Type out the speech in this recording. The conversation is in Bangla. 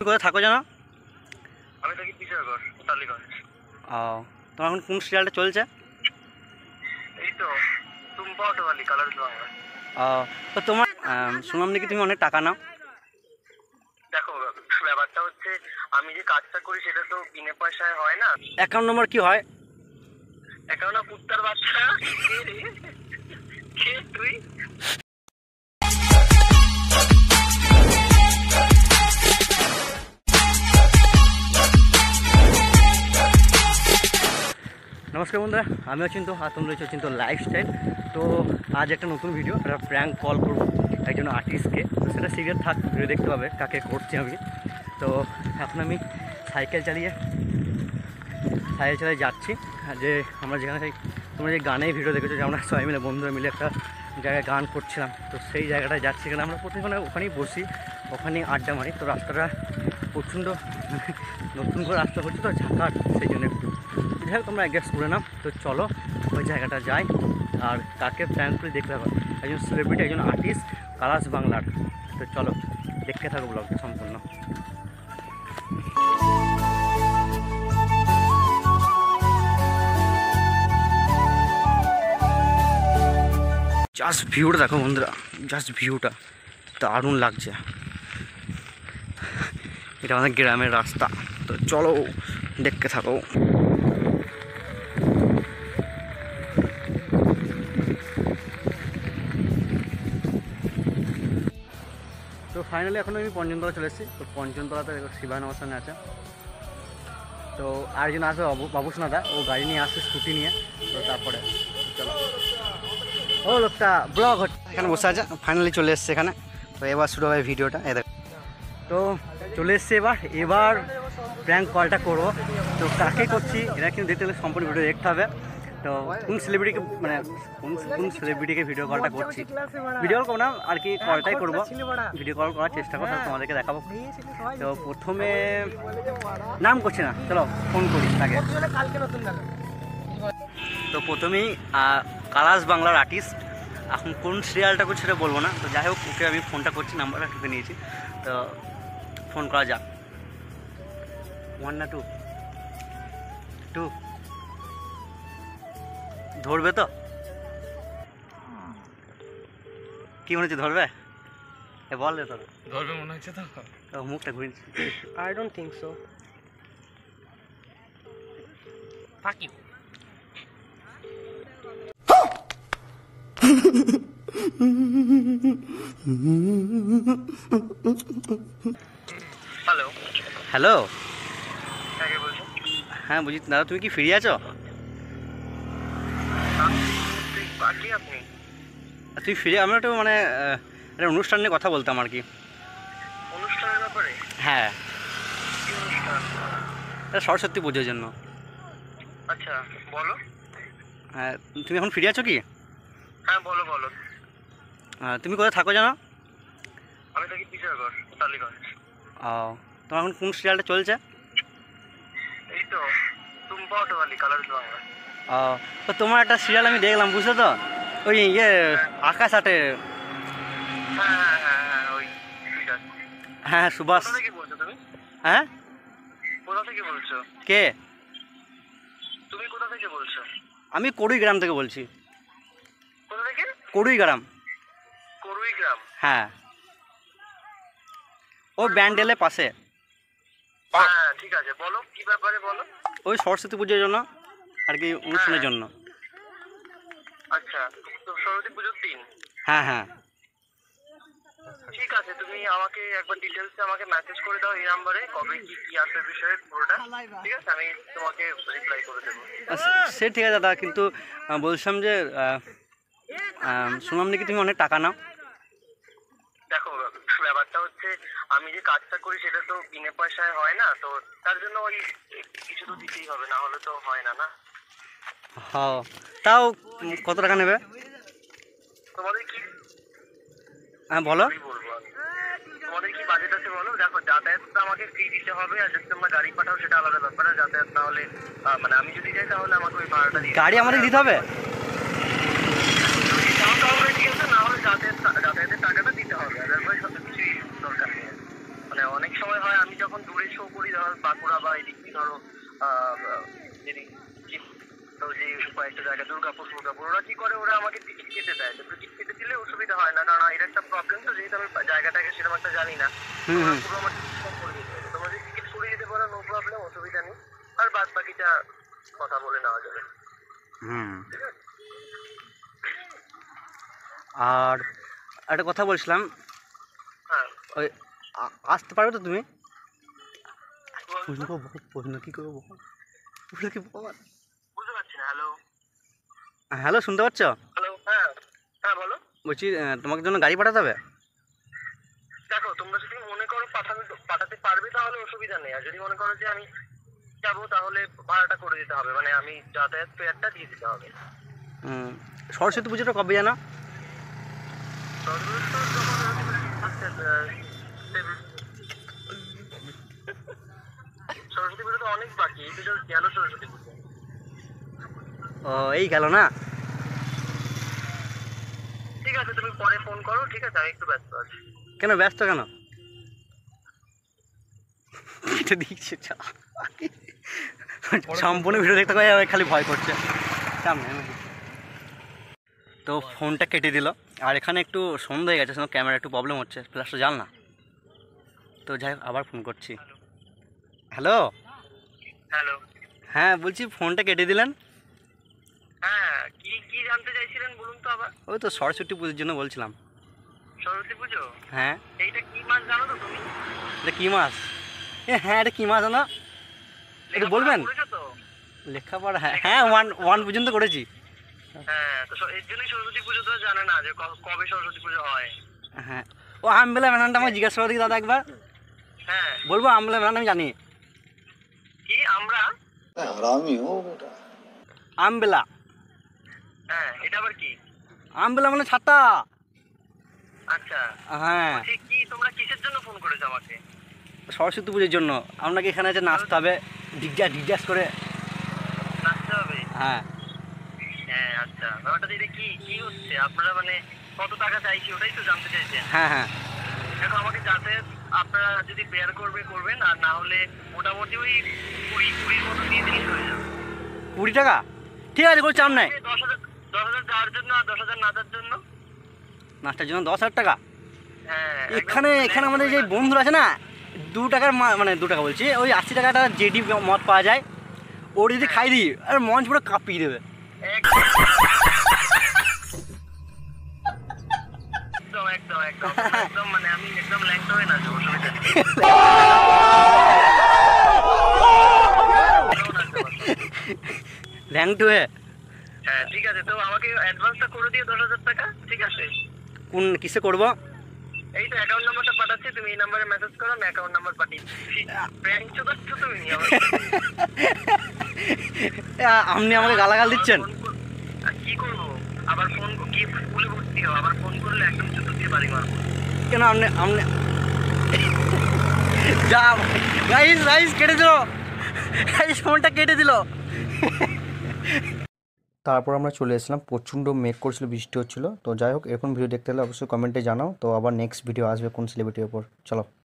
কোথায় থাকো জানো? আমি থাকি বিজয়গড় টালিগঞ্জ। ও তোমার এখন কোন সিরিয়ালটা চলছে? এই তো টুম্পা অটোয়ালি কালার বাংলা। ও তো তোমার শুনলাম নাকি তুমি অনেক টাকা নাও? দেখো ব্যাপারটা হচ্ছে আমি যে কাজটা করি সেটা তো বিনা পয়সায় হয় না। অ্যাকাউন্ট নম্বর কি হয়? একাউন্ট কুত্তার বাচ্চা। কে তুই? নমস্কার বন্ধুরা আমি অচিন্ত আর তোমরা রয়েছে অচিন্ত লাইফস্টাইল তো আজ একটা নতুন ভিডিও একটা প্র্যাঙ্ক কল করব একজন আর্টিস্টকে তো সেটা সিরিয়াল থাক, ভিডিও দেখতে পাবে, কাকে করছি আমি। তো এখন আমি সাইকেল চালিয়ে সাইকেল চালিয়ে যাচ্ছি। যে আমরা যেখানে তোমরা যে গানে ভিডিও দেখেছ, যে আমরা সবাই মিলে বন্ধুরা মিলে একটা জায়গায় গান করছিলাম। তো সেই জায়গাটায় যাচ্ছি, এখানে আমরা প্রত্যেকখানে ওখানেই বসি, ওখানেই আড্ডা মারি। তো রাস্তাটা প্রচণ্ড, নতুন করে রাস্তা করছে তো ঝাঁকার সেই জন্য। যাই হোক তোমরা অ্যাডজাস্ট করে নাও। তো চলো, ওই জায়গাটা যাই। আর কাকে প্ল্যান করে দেখতে হবে। একজন সেলিব্রিটি একজন আর্টিস্ট কালাস বাংলার। তো চলো, দেখতে থাকো ব্লগটা সম্পূর্ণ। জাস্ট ভিউটা দেখো বন্ধুরা জাস্ট ভিউটা দারুণ লাগছে। এটা আমাদের গ্রামের রাস্তা। তো চলো, দেখতে থাকো। ফাইনালি এখন আমি পঞ্চমতলা চলে এসেছি। তো পঞ্চমতলাতে দেখো শিবায়ন আমার সামনে আছে। তো আরেকজন আসবে বাবু- বাবুসোনাদা, ও গাড়ি নিয়ে আসছে স্কুটি নিয়ে। তো তারপরে চলো। ও লোকটা, ব্লগ এখানে বসে আছে, ফাইনালি চলে এসছে এখানে। তো এবার শুরু হবে ভিডিওটা এদের তো চলে এসছে এবার। এবার প্র্যাঙ্ক কলটা করব। তো কাকে করছি, এটা কিন্তু দেখতে হলে সম্পূর্ণ ভিডিও দেখতে হবে। তো কোন সেলিব্রিটিকে মানে কোন কোন সেলিব্রিটিকে ভিডিও কলটা করছি? ভিডিও কল না আর কি কলটাই করব। ভিডিও কল করার চেষ্টা করব তোমাদেরকে দেখাবো। তো প্রথমে নাম করছি না চলো ফোন করি তাকে তো প্রথমেই কালাস বাংলার আর্টিস্ট এখন কোন সিরিয়ালটা করছে সেটা বলব না তো যাই হোক ওকে আমি ফোনটা করছি নাম্বারটা ঢুকে নিয়েছি। তো ফোন করা যাক। ওয়ান না টু টু ধরবে তো? কি মনে হচ্ছে ধরবে? এ বল রে তোর। ধরবে মনে হচ্ছে তো? তো মুখটা ঘুরে আই ডোন্ট থিঙ্ক সো ফাকি হ্যালো হ্যালো হ্যাঁ কে বলছো? হ্যাঁ বুঝি দাদা তুমি কি ফ্রি আছো? বাকি আপনি তুই ফিরে আমরা একটু মানে একটা অনুষ্ঠান নিয়ে কথা বলতাম আর কি। অনুষ্ঠানের ব্যাপারে? হ্যাঁ। সরস্বতী পুজোর জন্য। আচ্ছা বলো। হ্যাঁ তুমি এখন ফিরে আছো কি? হ্যাঁ বলো বলো। তুমি কোথায় থাকো জানো? আমি থাকি বিজয়গড় টালিগঞ্জ। ও তোমার এখন কোন সিরিয়ালটা চলছে? এই তো। টুম্পা অটোয়ালি কালার বাংলা ও তো তোমার একটা সিরিয়াল আমি দেখলাম বুঝছ তো? ওই ইয়ে আকাশ আটে হ্যাঁ হ্যাঁ হ্যাঁ হ্যাঁ হ্যাঁ সুভাষ। হ্যাঁ? কোথা থেকে বলছো? কে? তুমি কোথা থেকে বলছো? আমি কড়ুই গ্রাম থেকে বলছি। কোথা থেকে? গ্রাম হ্যাঁ। ও ব্যান্ডেলের পাশে। হ্যাঁ ঠিক আছে বলো কি ব্যাপারে বলো? ওই সরস্বতী পুজোর জন্য আর কি অনুষ্ঠানের জন্য। আচ্ছা তো সরস্বতী পুজোর দিন? হ্যাঁ হ্যাঁ। ঠিক আছে তুমি আমাকে একবার ডিটেলসে আমাকে মেসেজ করে দাও এই নাম্বারে কবে কি কি আসবে বিষয়ে পুরোটা। ঠিক আছে আমি তোমাকে রিপ্লাই করে দেবো। সে- ঠিক আছে দাদা কিন্তু বলছিলাম যে শুনলাম নাকি তুমি অনেক টাকা নাও? দেখো ব্যাপারটা আমি যে কাজটা করি সেটা তো বিনা পয়সায় হয় না তো তার জন্য ওই কিছু তো দিতেই হবে না হলে তো হয় না না? হ তাও কত টাকা নেবে? তোমাদের কি হ্যাঁ বলো? তোমাদের কি বাজেট আছে বলো? দেখো যাতায়াত তো আমাকে ফ্রি দিতে হবে আর যদি তোমরা গাড়ি পাঠাও সেটা আলাদা ব্যাপার আর যাতায়াত না হলে মানে আমি যদি যাই তাহলে আমাকে ওই ভাড়াটা দিয়ে গাড়ি আমাদের দিতে হবে যদি যাও তাহলে ঠিক আছে না হলে যাতায়াত যাতায়াতের টাকাটা দিতে হবে আদারওয়াইজ সব কিছুই দরকার নেই মানে অনেক সময় হয় আমি যখন দূরে শো করি ধরো বাঁকুড়া বা এদিক দিয়ে ধরো আহ, এদিক কি- তো যে কয়েকটা জায়গা দুর্গাপুর দুর্গাপুর। ওরা কি করে? ওরা আমাকে টিকিট কেটে দেয়। তো টিকিট কেটে দিলে অসুবিধা হয় না। কারণ এর একটা প্রবলেম তো যেহেতু আমি জায়গাটাকে সেরকম একটা জানি না। পুরো আমার টিকিট করে দিতে তোমরা যদি টিকিট করে দিতে পারো নো প্রবলেম অসুবিধা নেই। আর বাদ বাকিটা কথা বলে নেওয়া যাবে। হুম। আর একটা কথা বলছিলাম। হ্যাঁ। ওই আসতে পারবে তো তুমি। প্রশ্ন কী করব প্রশ্ন কি বল বুঝতে পারছি না হ্যালো হ্যালো শুনতে পাচ্ছ? হ্যালো হ্যাঁ হ্যাঁ বলো। বলছি তোমাকে জন্য গাড়ি পাঠাতে হবে? দেখো তোমরা যদি মনে করো পাঠাতে পাঠাতে পারবে তাহলে অসুবিধা নেই। আর যদি মনে করো যে আমি যাব তাহলে ভাড়াটা করে দিতে হবে। মানে আমি যাতায়াত ফেয়ারটা দিয়ে দিতে হবে। হুম, সরস্বতী পুজোটা কবে জানো আহ, সরস্বতী পুজো তো অনেক বাকি এই পুজো গেল সরস্বতী পুজো। ও এই গেল না? ঠিক আছে তুমি পরে ফোন করো ঠিক আছে? আমি একটু ব্যস্ত আছি। কেন ব্যস্ত কেন? এটা দিচ্ছে চা। সম্পূর্ণ ভিডিও দেখতে পাই খালি ভয় করছে। সামনে তো ফোনটা কেটে দিল। আর এখানে একটু সন্ধ্যা হয়ে গেছে ক্যামেরা একটু প্রবলেম হচ্ছে প্লাসটা জাল না। তো যাই আবার ফোন করছি। হ্যালো হ্যালো হ্যাঁ বলছি ফোনটা কেটে দিলেন? কি কি জানতে চাইছিলেন বলুন তো আবার? ওই তো সরস্বতী পুজোর জন্য বলছিলাম। সরস্বতী পুজো? হ্যাঁ। এইটা কি মাস জানো তো তুমি? এটা কি মাস এ হ্যাঁ এটা কি মাস জানো? একটু বলবেন? লেখাপড়া হ্যাঁ হ্যাঁ ওয়ান ওয়ান পর্যন্ত করেছি। হ্যাঁ তো এর জন্যই সরস্বতী পুজো তো জানে না যে কবে সরস্বতী পুজো হয়। হ্যাঁ। ও আমবেলা আমাকে জিজ্ঞাসা করে হ্যাঁ। বলব আমবেলা আমি জানি। কি আমরা? হ্যাঁ, আমবেলা। হ্যাঁ এটা আবার কি? আমবেলা মানে ছাতা। আচ্ছা। হ্যাঁ। কি তোমরা কিসের জন্য ফোন করেছ আমাকে? সরস্বতী পুজোর জন্য। আপনাকে এখানে আছে নাচতে হবে ডিগজা ডিগজাস করে। নাচতে হবে? হ্যাঁ। হ্যাঁ আচ্ছা। ব্যাপারটা দিদি কি কি হচ্ছে? আপনারা মানে কত টাকা চাইছি ওটাই তো জানতে চাইছেন। হ্যাঁ হ্যাঁ। দেখো আমাকে যাতায়াত আপনারা যদি বেয়ার করবে করবেন আর না হলে মোটামুটি ওই কুড়ি কুড়ির মতো দিয়ে দিলেই হয়ে যাবে। কুড়ি টাকা? ঠিক আছে কোনো চাপ নাই। দশ হাজার দশ হাজার যাওয়ার জন্য আর দশ হাজার নাচার জন্য। নাচটার জন্য দশ হাজার টাকা? হ্যাঁ এখানে এখানে আমাদের যে বন্ধুরা আছে না দু টাকার মানে দু টাকা বলছি ওই আশি টাকাটা জেডি মদ পাওয়া যায়। ওর যদি খাই দিই আর মঞ্চ পুরো কাঁপিয়ে দেবে। একদম একদম একদম মানে আমি একদম ল্যাংটা হয়ে। হ্যাঁ ঠিক আছে তো আমাকে অ্যাডভান্সটা করে দিও দশ হাজার টাকা ঠিক আছে? কোন কিসে করব? এই তো অ্যাকাউন্ট নাম্বারটা পাঠাচ্ছি তুমি এই নাম্বারে মেসেজ করো আমি অ্যাকাউন্ট নাম্বার পাঠিয়ে দিচ্ছি। ব্যাংক চোদাচ্ছ তুমি আমার আপনি আমাকে গালাগাল দিচ্ছেন? কি করব? আবার ফোন কি স্কুলে ভর্তি হও? আবার ফোন করলে একদম চুতো দিয়ে বাড়ি মারবো। কেন আপনি আপনি যা গাইস গাইস কেটে দিল। গাইস ফোনটা কেটে দিল। তারপর আমরা চলে এসেছিলাম, প্রচণ্ড মেক করছিল, বৃষ্টি হচ্ছিল। তো যাই হোক, এরকম ভিডিও দেখতে হলে অবশ্যই কমেন্টে জানাও। তো আবার নেক্সট ভিডিও আসবে কোন সেলিব্রিটির ওপর চলো।